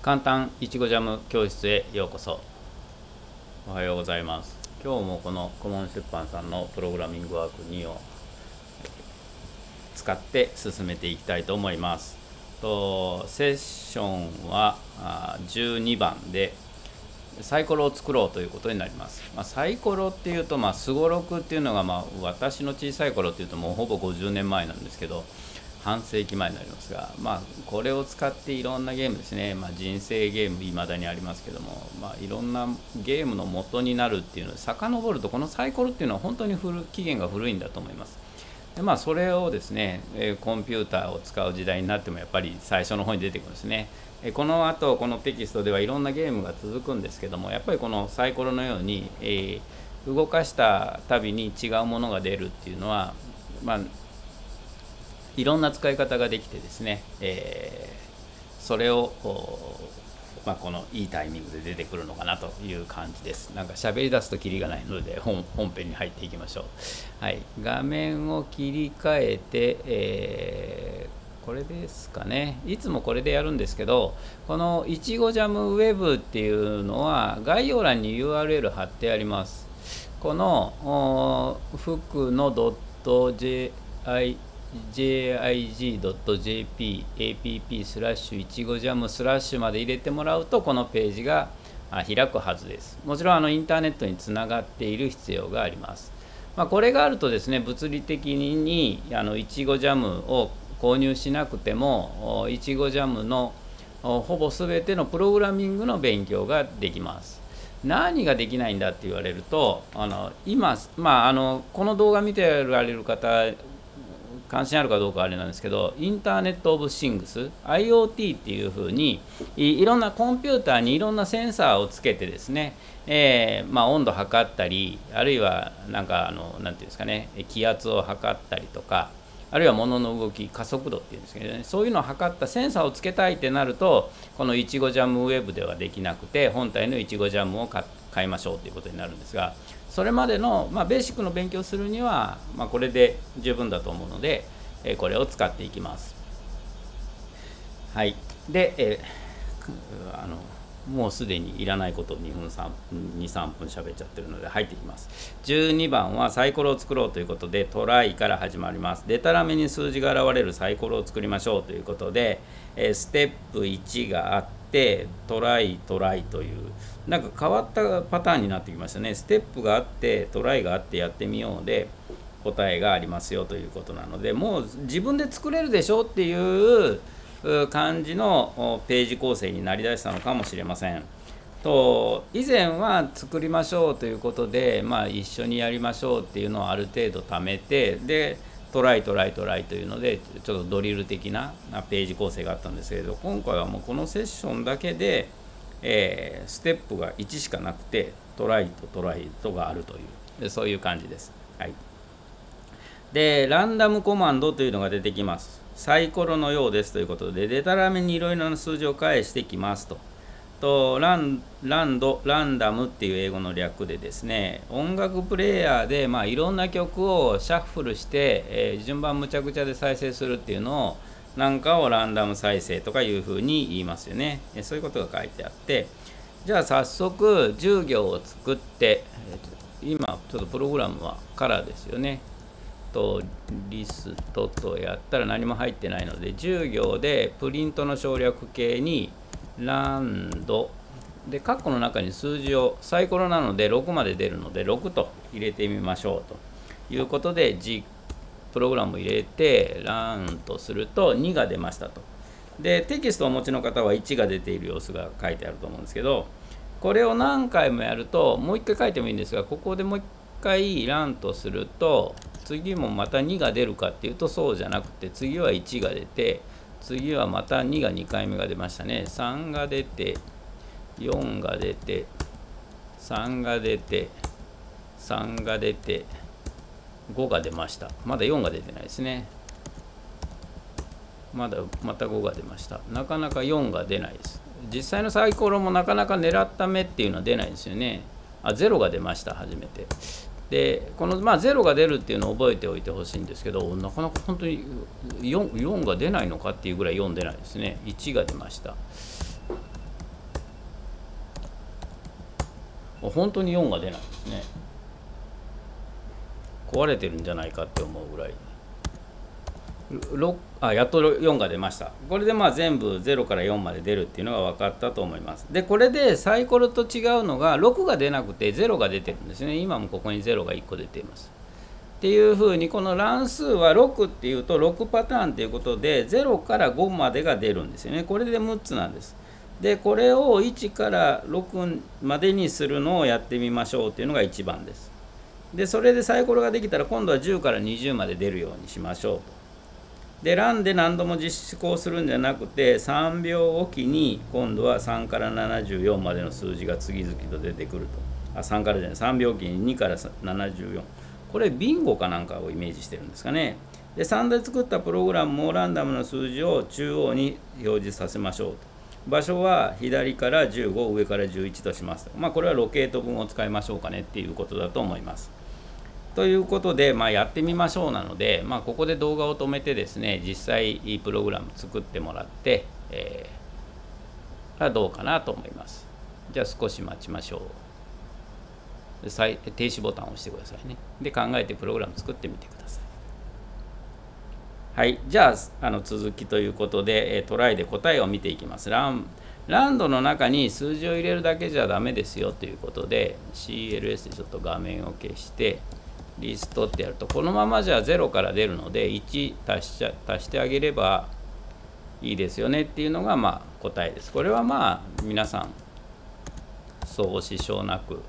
簡単いちごジャム教室へようこそ。おはようございます。今日もこの顧問出版さんのプログラミングワーク2を使って進めていきたいと思います。とセッションは12番でサイコロを作ろうということになります、まあ、サイコロっていうとすごろくっていうのがまあ私の小さい頃っていうともうほぼ50年前なんですけど半世紀前になりますが、まあ、これを使っていろんなゲームですね、まあ、人生ゲーム、いまだにありますけども、まあ、いろんなゲームの元になるっていうのを遡ると、このサイコロっていうのは本当に古期限が古いんだと思います。でまあ、それをですね、コンピューターを使う時代になってもやっぱり最初の方に出てくるんですね。この後このテキストではいろんなゲームが続くんですけどもやっぱりこのサイコロのように、えー、動かしたたびに違うものが出るっていうのは、まあ、いろんな使い方ができてですね、えー、それをまあ、このいいタイミングで出てくるのかなという感じです。なんか喋り出すとキリがないので本編に入っていきましょう。はい、画面を切り替えて、えー、これですかね。いつもこれでやるんですけど、このいちごジャムウェブっていうのは概要欄に URL 貼ってあります。この服の .jit jig.jp app スラッシュいちごジャムスラッシュまで入れてもらうとこのページが開くはずです。もちろんあのインターネットにつながっている必要があります、まあ、これがあるとですね物理的にあのいちごジャムを購入しなくてもいちごジャムのほぼ全てのプログラミングの勉強ができます。何ができないんだって言われるとあの今、まあ、あのこの動画見てられる方関心あるかどうかあれなんですけど、インターネット・オブ・シングス、IoT っていうふうにい、ろんなコンピューターにいろんなセンサーをつけてですね、えー、まあ、温度測ったり、あるいはなんかあの、なんていうんですかね、気圧を測ったりとか、あるいは物の動き、加速度っていうんですけどね、そういうのを測ったセンサーをつけたいってなると、このいちごジャムウェブではできなくて、本体のいちごジャムを買いましょうということになるんですが、それまでの、まあ、ベーシックの勉強するには、まあ、これで十分だと思うので、えこれを使っていきます。はい。で、え、あのもうすでにいらないことを2分3分23分喋っちゃってるので入っていきます12番はサイコロを作ろうということでトライから始まりますでたらめに数字が現れるサイコロを作りましょうということで、えステップ1があってトライトライというなんか変わったパターンになってきましたねステップがあってトライがあってやってみようで答えがありますよということなのでもう自分で作れるでしょっていう感じのページ構成になりだしたのかもしれません。と以前は作りましょうということで、まあ、一緒にやりましょうっていうのをある程度貯めてでトライトライトライというのでちょっとドリル的なページ構成があったんですけれど今回はもうこのセッションだけで、えー、ステップが1しかなくてトライとトライとがあるというそういう感じです。はいで、ランダムコマンドというのが出てきます。サイコロのようですということで、でたらめにいろいろな数字を返してきますと。とランランド、ランダムっていう英語の略でですね、音楽プレーヤーで、まあ、いろんな曲をシャッフルして、えー、順番むちゃくちゃで再生するっていうのを、なんかをランダム再生とかいうふうに言いますよね。そういうことが書いてあって、じゃあ早速10行を作って、今ちょっとプログラムはカラーですよね。とリストとやったら何も入ってないので10行でプリントの省略形にランド。で括弧の中に数字をサイコロなので6まで出るので6と入れてみましょうと。いうことで G プログラムを入れてランとすると2が出ましたと。でテキストをお持ちの方は1が出ている様子が書いてあると思うんですけどこれを何回もやるともう1回書いてもいいんですがここでもう1回ランとすると次もまた2が出るかっていうとそうじゃなくて次は1が出て次はまた2が2回目が出ましたね。3が出て4が出て3が出て3が出て5が出ました。まだ4が出てないですね。まだまた5が出ました。なかなか4が出ないです。実際のサイコロもなかなか狙った目っていうのは出ないですよね。あ0が出ました初めて。でこの、まあ、0が出るっていうのを覚えておいてほしいんですけどなかなか本当に 4, 4が出ないのかっていうぐらい4出ないですね。1が出ました。本当に4が出ないですね。壊れてるんじゃないかって思うぐらい。あやっと4が出ました。これでまあ全部0から4まで出るっていうのが分かったと思います。でこれでサイコロと違うのが6が出なくて0が出てるんですね。今もここに0が1個出ています。っていうふうにこの乱数は6っていうと6パターンということで0から5までが出るんですよね。これで6つなんです。でこれを1から6までにするのをやってみましょうっていうのが1番です。でそれでサイコロができたら今度は10から20まで出るようにしましょうと。でランで何度も実行するんじゃなくて3秒おきに今度は3から74までの数字が次々と出てくると。あ3からじゃない3秒おきに2から74これビンゴかなんかをイメージしてるんですかね。で3で作ったプログラムもランダムの数字を中央に表示させましょうと。場所は左から15上から11としますまあこれはロケート分を使いましょうかねっていうことだと思います。ということで、まあ、やってみましょうなので、まあ、ここで動画を止めてですね実際いいプログラム作ってもらって、えー、どうかなと思います。じゃあ少し待ちましょう。停止ボタンを押してくださいね。で考えてプログラム作ってみてください。はい。じゃああの続きということで、えトライで答えを見ていきます。ランランドの中に数字を入れるだけじゃダメですよということで CLS でちょっと画面を消してリストってやるとこのままじゃ0から出るので1足しちゃ足してあげればいいですよねっていうのがまあ答えです。これはまあ皆さんそう支障なく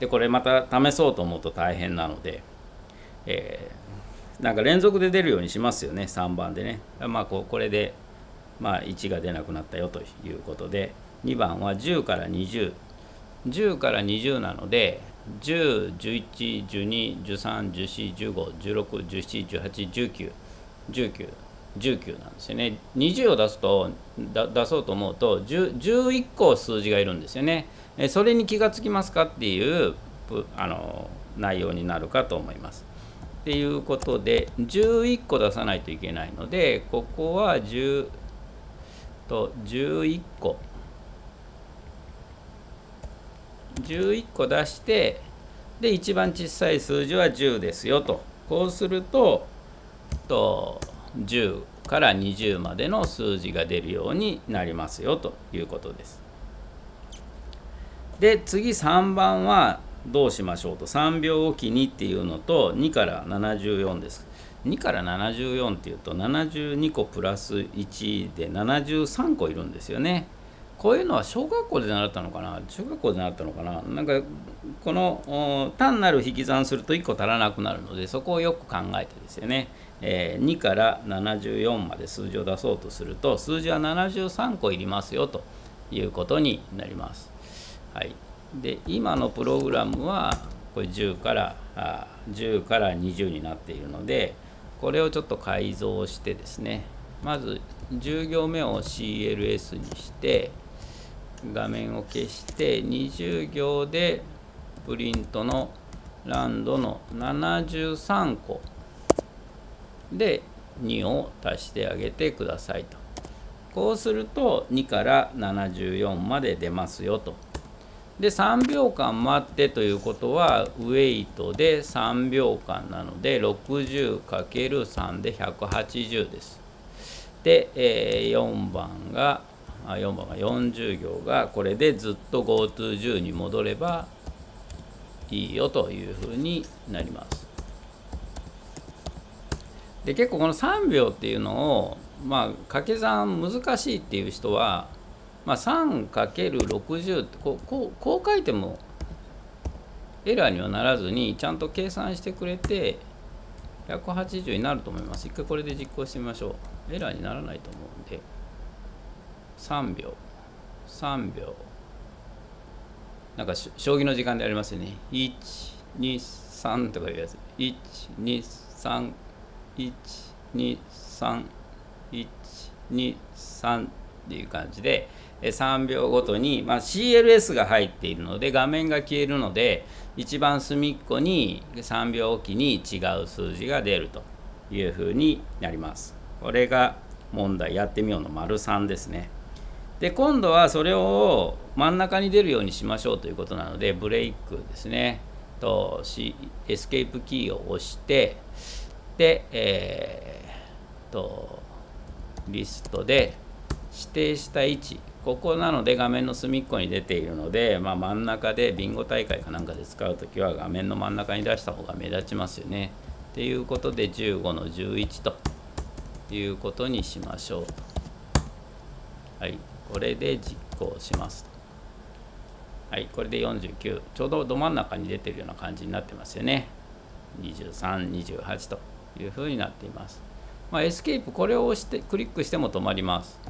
でこれまた試そうと思うと大変なので、えー、なんか連続で出るようにしますよね3番でね。まあここれでまあ1が出なくなったよということで2番は10から20。10から20なので10、11、12、13、14、15、16、17、18、19、19、19なんですよね。20を出すと出そうと思うと11個数字がいるんですよね。それに気がつきますかっていうあの内容になるかと思います。っていうことで11個出さないといけないのでここは10と11個11個出してで一番小さい数字は10ですよとこうするとと10から20までの数字が出るようになりますよということです。で次3番はどうしましょうと3秒おきにっていうのと2から74です。2から74っていうと72個プラス1で73個いるんですよね。こういうのは小学校で習ったのかな？中学校で習ったのかな？なんかこの単なる引き算すると1個足らなくなるのでそこをよく考えてですよね、えー、2から74まで数字を出そうとすると数字は73個いりますよということになります。はい、で今のプログラムはこれ10からあ10から20になっているのでこれをちょっと改造してですね。まず10行目を CLS にして画面を消して20行でプリントのランドの73個で2を足してあげてくださいと。こうすると2から74まで出ますよと。で3秒間待ってということはウェイトで3秒間なので 60×3 で180です。で、えー、4番が4番が40行がこれでずっと GoTo10 に戻ればいいよというふうになります。で結構この3秒っていうのをまあ掛け算難しいっていう人は、まあ、3×60 ってこうこうこう書いてもエラーにはならずにちゃんと計算してくれて180になると思います。一回これで実行してみましょう。エラーにならないと思うんで。3秒。3秒。なんか将棋の時間でありますよね。123とかいうやつ。123123123っていう感じで3秒ごとに、まあ、CLS が入っているので画面が消えるので一番隅っこに3秒おきに違う数字が出るというふうになります。これが問題。やってみようの丸3ですね。で今度はそれを真ん中に出るようにしましょうということなのでブレイクですねとエスケープキーを押してで、えー、とリストで指定した位置ここなので画面の隅っこに出ているので、まあ、真ん中でビンゴ大会かなんかで使うときは画面の真ん中に出した方が目立ちますよね。っていうことで15の11ということにしましょう。はい、これで実行します。はい、これで49。ちょうどど真ん中に出てるような感じになってますよね。23、28というふうになっています。まあ、エスケープ、これを押してクリックしても止まります。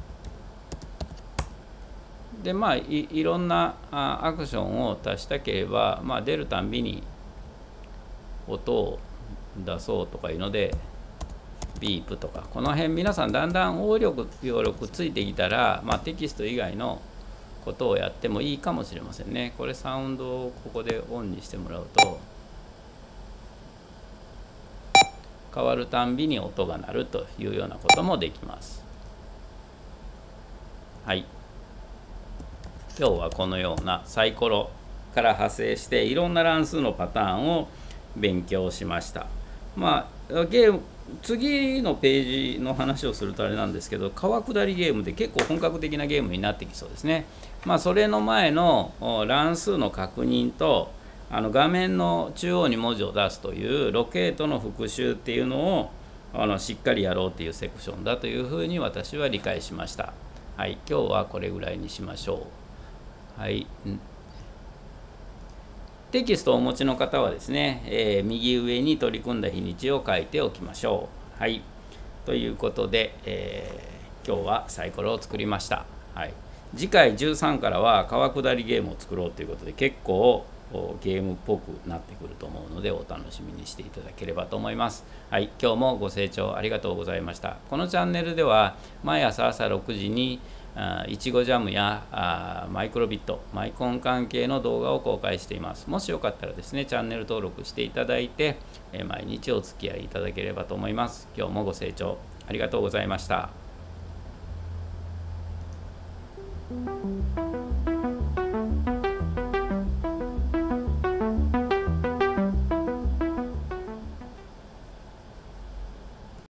で、まあい、いろんなあアクションを足したければ、まあ、出るたんびに音を出そうとかいうので、ビープとか、この辺皆さんだんだん応力、応用力ついてきたら、まあ、テキスト以外のことをやってもいいかもしれませんね。これサウンドをここでオンにしてもらうと、変わるたんびに音が鳴るというようなこともできます。はい。今日はこのようなサイコロから派生していろんな乱数のパターンを勉強しました。まあ、ゲーム次のページの話をするとあれなんですけど川下りゲームで結構本格的なゲームになってきそうですね。まあ、それの前の乱数の確認とあの画面の中央に文字を出すというロケートの復習っていうのをあのしっかりやろうっていうセクションだというふうに私は理解しました。はい、今日はこれぐらいにしましょう。はい。テキストをお持ちの方はですね、えー、右上に取り組んだ日にちを書いておきましょう。はい。ということで、えー、今日はサイコロを作りました。はい。次回13からは川下りゲームを作ろうということで結構ゲームっぽくなってくると思うのでお楽しみにしていただければと思います。はい、今日もご清聴ありがとうございました。このチャンネルでは毎朝朝6時にいちごジャムやマイクロビット、マイコン関係の動画を公開しています。もしよかったらですね、チャンネル登録していただいて、毎日お付き合いいただければと思います。今日もご清聴ありがとうございました。